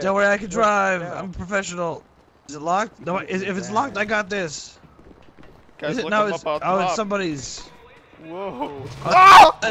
Don't worry, I can drive. I'm a professional. Is it locked? No, is, if it's locked, I got this. Guys, Is it? look No, it's oh, it's somebody's. Whoa. Oh, oh!